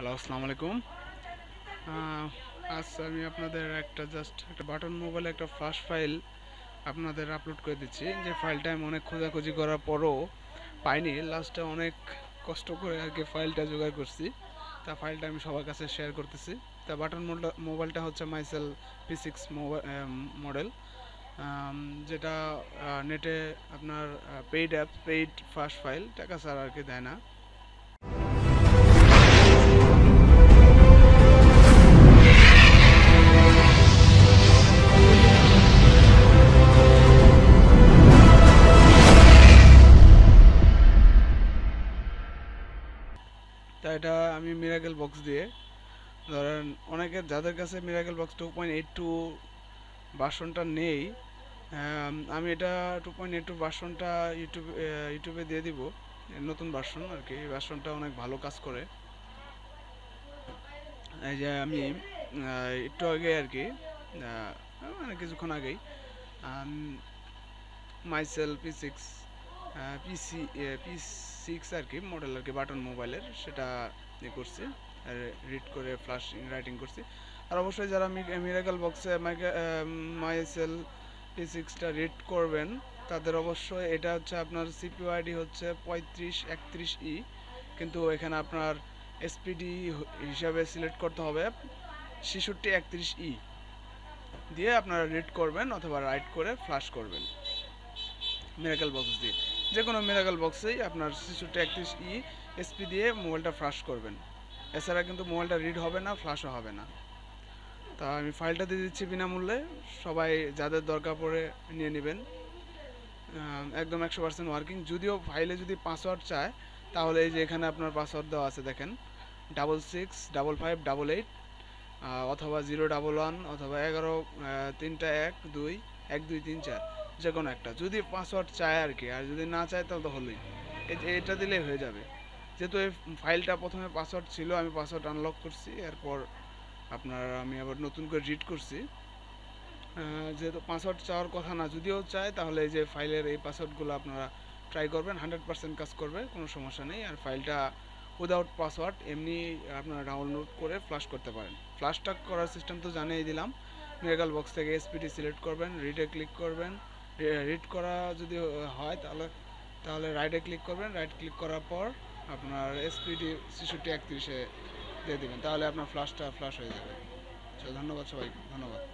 Hello আসসালামু আলাইকুম আজ আমি আপনাদের একটা জাস্ট একটা বাটন মোবাইলে একটা ফ্লাশ ফাইল আপনাদের আপলোড করে দিচ্ছি। যে ফাইলটা আমি অনেক খোঁজাখুঁজি করার পরও পাইনি। লাস্টে অনেক কষ্ট করে আর কি ফাইলটা জোগাড় করছি। তা ফাইলটা আমি সবার কাছে শেয়ার করতেছি। তা বাটন মোবাইলটা হচ্ছে মাইসেল পি সিক্স মডেল যেটা নেটে আপনার paid app paid first file টাকা ছাড়া আর কি দেয় না। তা এটা আমি মিরাকেল বক্স দিয়ে, ধরেন অনেকের যাদের কাছে miracle box two point eight two বাসনটা নেই, আমি এটা টু পয়েন্ট এইট টু বাসনটা ইউটিউব ইউটিউবে দিয়ে দিব নতুন বাসন আর কি, এই ভার্সনটা অনেক ভালো কাজ করে। এই যে আমি একটু আগে আর কি মানে কিছুক্ষণ আগেই Mycell P six PC P six আর কি মডেল আর কি বাটন মোবাইলের সেটা ইয়ে করছি রিড করে ফ্লাশিং রাইটিং করছি। আর অবশ্যই যারা মিরাকল বক্সে মাইসেল পি সিক্সটা রিড করবেন, তাদের অবশ্যই এটা হচ্ছে আপনার সিপিউ আইডি হচ্ছে পঁয়ত্রিশ একত্রিশ ই কিন্তু এখানে আপনার এসপিডি হিসাবে সিলেক্ট করতে হবে ছেষট্টি একত্রিশ ই দিয়ে আপনারা রিড করবেন অথবা রাইট করে ফ্লাশ করবেন। মিরাকেল বক্স দিয়ে। যে কোনো মিরাকেল বক্সেই আপনার ছেষট্টি একত্রিশ ই এসপি দিয়ে মোবাইলটা ফ্লাশ করবেন। এছাড়া কিন্তু মোবাইলটা রিড হবে না ফ্লাশও হবে না। তা আমি ফাইলটা দিয়ে দিচ্ছি বিনামূল্যে। সবাই যাদের দরকার পড়ে নিয়ে নেবেন। একদম একশো পার্সেন্ট ওয়ার্কিং যদিও ফাইলে যদি পাসওয়ার্ড চায়, তাহলে এই যে এখানে আপনার পাসওয়ার্ড দেওয়া আছে, দেখেন। Double six double five double eight অথবা জিরো ডাবল ওয়ান অথবা এগারো তিনটা এক, দুই এক, দুই, তিন, চার। যে কোনো একটা। যদি পাসওয়ার্ড চায় আর কি আর যদি না চায় তাহলে তো হলোই। এটা দিলেই হয়ে যাবে। যেহেতু এই ফাইলটা প্রথমে পাসওয়ার্ড ছিল, আমি পাসওয়ার্ড আনলক করছি, এরপর আপনার আমি আবার নতুন করে রিড করছি। যেহেতু পাসওয়ার্ড চাওয়ার কথা না, যদিও চায়, তাহলে এই যে ফাইলের এই পাসওয়ার্ডগুলো আপনারা ট্রাই করবেন হান্ড্রেড পার্সেন্ট কাজ করবে, কোনো সমস্যা নেই। আর ফাইলটা উইদাউট পাসওয়ার্ড এমনি আপনারা ডাউনলোড করে ফ্লাশ করতে পারেন। ফ্লাশটা করার সিস্টেম তো জানিয়ে দিলাম। মিরাকাল বক্স থেকে এসপিটি সিলেক্ট করবেন রিডে ক্লিক করবেন। রিড করা যদি হয় তাহলে তাহলে রাইটে ক্লিক করবেন। রাইট ক্লিক করার পর আপনার এসপিডি ছেষট্টি একত্রিশে দিয়ে দেবেন। তাহলে আপনার ফ্লাশটা ফ্লাশ হয়ে যাবে। তো ধন্যবাদ সবাই ধন্যবাদ।